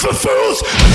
for fools.